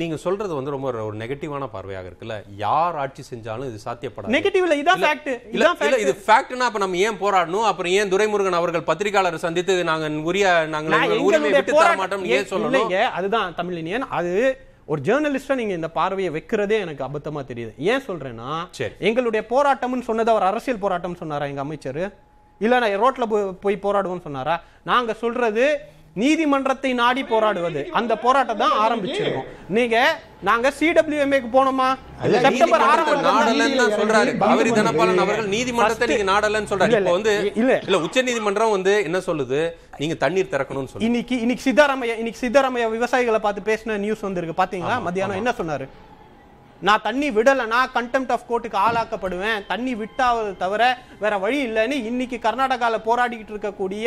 நீங்க சொல்றது வந்து ரொம்ப ஒரு நெகட்டிவான பார்வையாக இருக்குல்ல? யார் ஆட்சி செஞ்சாலும் இது சாத்தியப்படாது. நெகட்டிவ்ல இதான் இல்ல, ஃபேக்ட் இல்ல இதான் இல்ல இது. ஃபேக்ட்னா அப்ப நம்ம ஏன் போராடணும்? அப்புறம் ஏன் துரைமுருகன் அவர்கள் பத்திரிகையாளர் சந்தித்து நாங்க உரிய எங்கள் உரிமை விட்டு தர மாட்டோம் ஏன் சொல்லணும்? அதுதான் தமிழினியன் அது ஒரு ஜேர்னலிஸ்டா நீங்க இந்த பார்வையை வைக்கிறதே எனக்கு அபத்தமா தெரியுது. ஏன் சொல்றேன்னா. எங்களுடைய போராட்டம்னு சொன்னது அவர் அரசியல் போராட்டம் சொன்னாரா எங்க அமைச்சர்? இல்ல நான் ரோட்ல போய் போய் போராடுவோம்னு சொன்னாரா? நாங்க சொல்றது நீதிமன்றத்தை நாடி போராடுவது. அந்த போராட்டம் தான் ஆரம்பிச்சிருக்கோம். நீங்க நாங்க சிடபிள்யூஎம்ஏக்கு போனோமா? செப்டம்பர் நாடலன்னு சொல்றாரு. கவரி தனபாலன். அவர்கள் நீதிமன்றத்தை நீங்க நாடலன்னு சொல்றாரு. இப்போ வந்து இல்ல. இல்ல. உச்ச நீதிமன்றம் வந்து என்ன சொல்லுது? நீங்க தண்ணீர் திறக்கணும்னு சொல்லுது. இன்னைக்கு இன்னைக்கு சித்தாராமையா இன்னைக்கு சித்தாராமையா விவசாயிகளை பார்த்து பேசின நியூஸ் வந்திருக்கு. பாத்தீங்களா? மத்தியானம் என்ன சொன்னாரு? நான் தண்ணி விடலைன்னா கண்டெம்ட் ஆஃப் கோர்ட்டுக்கு ஆளாக்கப்படுவேன். தண்ணி விட்டாவது தவிர வேற வழி இல்லைன்னு இன்னைக்கு கர்நாடகால போராடிக்கிட்டு இருக்கக்கூடிய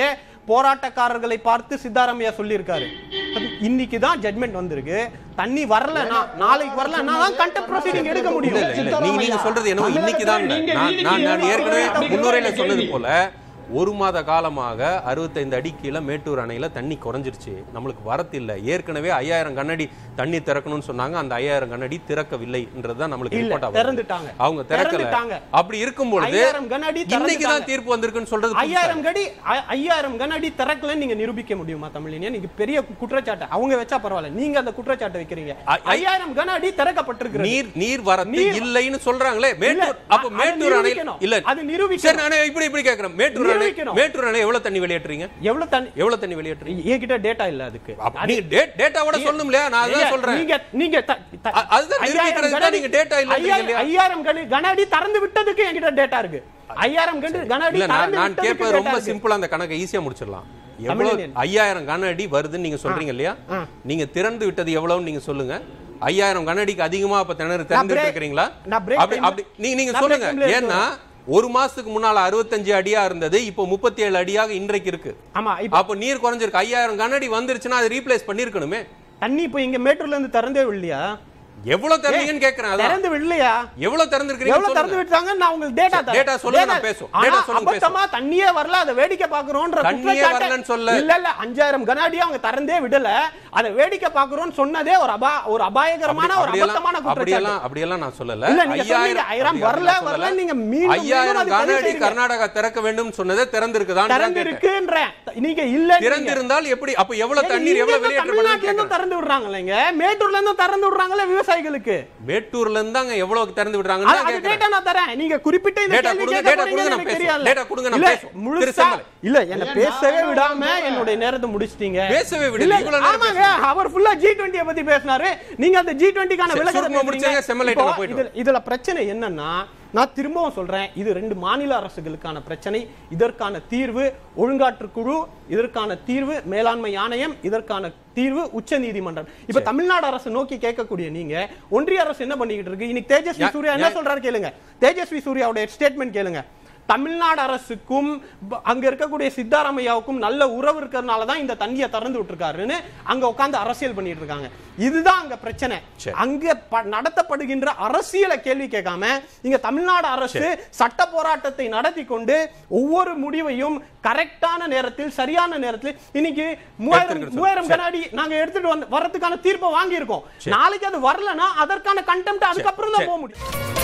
போராட்டக்காரர்களை பார்த்து சித்தாராமையா சொல்லியிருக்காரு. இன்னைக்கு தான் ஜட்மெண்ட் வந்திருக்கு. தண்ணி வரலனா நாளைக்கு வரலனா தான் கண்டெம்ட் ப்ரொசீடிங் எடுக்க முடியும். நீங்க சொல்றது என்னவோ இன்னைக்குதான் இல்ல. நான் நான் நான் ஏற்கனவே முன்னுரையில சொன்னது போல ஒரு மாத காலமாக அறுபத்தைந்து அடி கீழே மேட்டூர் அணையில தண்ணி குறைஞ்சிருச்சு. நம்மளுக்கு வரத்து இல்ல. ஏற்கனவே ஐயாயிரம் கண்ணடி தண்ணி திறக்கணும்னு சொன்னாங்க. அந்த ஐயாயிரம் கண்ணடி திறக்கவில்லைன்றதுதான் நம்மளுக்கு இல்ல, ரிப்போர்ட் ஆகுது திறந்துட்டாங்க. அவங்க திறக்கல. அப்படி இருக்கும் பொழுது இன்னைக்கு தான். தீர்ப்பு வந்திருக்குன்னு சொல்றது ஐயாயிரம் கடி ஐயாயிரம் கன அடி திறக்கலன்னு நீங்க நிரூபிக்க முடியுமா தமிழினியா நீங்க பெரிய குற்றச்சாட்டு. அவங்க வச்சா பரவாயில்ல. நீங்க அந்த குற்றச்சாட்டை வைக்கிறீங்க. ஐயாயிரம் கன அடி திறக்கப்பட்டிருக்கு நீர் நீர் வரத்து இல்லைன்னு சொல்றாங்களே. மேட்டூர் அப்ப மேட்டூர் அணை. இல்ல. அது. சரி நானே இப்படி இப்படி கேக்குறேன் மேட்டூர். மேட்டூர் அணை எவ்வளவு தண்ணி வெளியேற்றுறீங்க? எவ்வளவு தண்ணி எவ்வளவு தண்ணி வெளியேற்றுறீங்க? என்கிட்ட டேட்டா இல்ல அதுக்கு. நீங்க டேட்டாவோட சொல்லணும் இல்லையா நான் அதான் சொல்றேன். நீங்க நீங்க அதுதான் நீங்க data இல்லைன்றீங்க ஐயாயிரம் கன அடி திறந்து விட்டதுக்கு என்கிட்ட டேட்டா இருக்கு. ஐயாயிரம் கன அடி இல்ல நான் கேட்பது ரொம்ப. சிம்பிளா அந்த கணக்கை ஈஸியா முடிச்சிடலாம். எவ்வளவு. ஐயாயிரம் கன அடி வருதுன்னு நீங்க சொல்றீங்க இல்லையா. நீங்க திறந்து விட்டது எவ்வளவுன்னு நீங்க சொல்லுங்க. ஐயாயிரம் கன அடிக்கு அதிகமா அப்ப திணறு திறந்து இருக்கிறீங்களா? அப்படி நீங்க சொல்லுங்க. ஏன்னா ஒரு மாசத்துக்கு முன்னால அறுபத்தஞ்சு அடியா இருந்தது இப்போ முப்பத்தி ஏழு அடியாக இன்றைக்கு இருக்கு. ஆமா அப்ப நீர் குறைஞ்சிருக்கு. ஐயாயிரம் கனஅடி வந்துருச்சுன்னா அதை ரீப்ளேஸ் பண்ணிருக்கணுமே. தண்ணி இப்ப இங்க மேட்டூர்ல இருந்து திறந்தே இல்லையா எவ்வளவு திறந்தீங்கன்னு கேக்குறேன் திறந்து விடலையா? எவ்வளவு திறந்திருக்கீங்க எவ்வளவு திறந்து விட்டாங்க நான் உங்களுக்கு டேட்டா data சொல்லுங்க, நான் data சொல்லுங்க, அபத்தமா தண்ணியே வரல அதை வேடிக்கை பாக்குறோம்ன்ற தண்ணியே வரலன்னு சொல்ல. இல்ல இல்ல அஞ்சாயிரம் கனாடி அவங்க திறந்தே விடல. அதை வேடிக்கை பாக்குறோம்னு சொன்னதே ஒரு அபா ஒரு அபாயகரமான ஒரு அபத்தமான குற்றச்சாட்டு. அப்படியெல்லாம் அப்படியெல்லாம் நான் சொல்லல. இல்ல, நீங்க சொன்னீங்க, ஐயாயிரம் அப்படி வரல, நான் வரல. நீங்க மீண்டும் மீண்டும் ஐயாயிரம் அதை பதிவு கன அடி செய்றீங்க. கர்நாடகா திறக்க வேண்டும் சொன்னதே திறந்திருக்குதான் திறந்து இருக்குன்றேன் நீங்க இல்ல திறந்திருந்தால் எப்படி? அப்ப எவ்வளவு தண்ணீர் எவ்வளவு வெளியேற்றப்படும் தமிழ்நாட்டுல இருந்தும் திறந்து விடுறாங்கல்லைங்க மேட்டூர்ல இருந்தும் திறந்து விடுறாங்கல்ல விவசாயிகளுக்கு மேட்டூர்ல இருந்தாங்க எவ்வளவு திறந்து அது data நான் தரேன். நீங்க குறிப்பிட்ட இந்த Data கேள்வி கேட்க எனக்கு. தெரியாது. Data கொடுங்க, நான். திரு முழுசா-. இல்ல, என்னை பேசவே விடாம என்னுடைய நேரத்தை முடிச்சிட்டீங்க. பேசவே விடல, இல்ல, இவ்வளவு நேரம் ஆமாங்க, அவர் full ஆ G20 ய பத்தி பேசினாரு. நீங்க அந்த G20 க்கான சரி, விளக்கத்தை முடிச்சீங்க, போயிட்டு இதுல- இதுல பிரச்சனை என்னன்னா நான் திரும்பவும் சொல்றேன் இது ரெண்டு மாநில அரசுகளுக்கான பிரச்சனை இதற்கான தீர்வு ஒழுங்காற்று குழு இதற்கான தீர்வு மேலாண்மை ஆணையம் இதற்கான தீர்வு உச்ச நீதிமன்றம். இப்ப தமிழ்நாடு அரசு நோக்கி கேட்கக்கூடிய நீங்க ஒன்றிய அரசு என்ன பண்ணிக்கிட்டு இருக்கு? இன்னைக்கு தேஜஸ்வி சூர்யா என்ன சொல்றாரு கேளுங்க. தேஜஸ்வி சூர்யாவுடைய ஸ்டேட்மெண்ட் கேளுங்க. தமிழ்நாடு அரசுக்கும் அங்க இருக்கக்கூடிய சித்தாராமையாவுக்கும் நல்ல உறவு இருக்கிறதுனால தான் இந்த தண்ணியை திறந்து விட்டுருக்காருன்னு அங்க உட்கார்ந்து அரசியல் பண்ணிட்டு இருக்காங்க. இதுதான் அங்க பிரச்சனை. அங்க நடத்தப்படுகின்ற அரசியலை கேள்வி கேட்காம இங்க தமிழ்நாடு அரசு சட்ட போராட்டத்தை நடத்தி கொண்டு ஒவ்வொரு முடிவையும் கரெக்டான நேரத்தில் சரியான நேரத்தில் இன்னைக்கு மூவாயிரம். மூவாயிரம் கண்ணாடி நாங்க எடுத்துட்டு வந்து வர்றதுக்கான தீர்ப்பை வாங்கி இருக்கோம் நாளைக்கு அது வரலனா அதற்கான கண்டெம்ட் அதுக்கப்புறம் தான். போக முடியும்.